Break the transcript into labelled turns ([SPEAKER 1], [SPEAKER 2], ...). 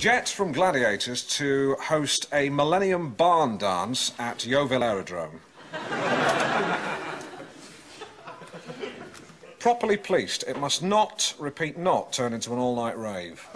[SPEAKER 1] Jets from Gladiators to host a Millennium Barn Dance at Yeovil Aerodrome. Properly policed, it must not, repeat not, turn into an all-night rave.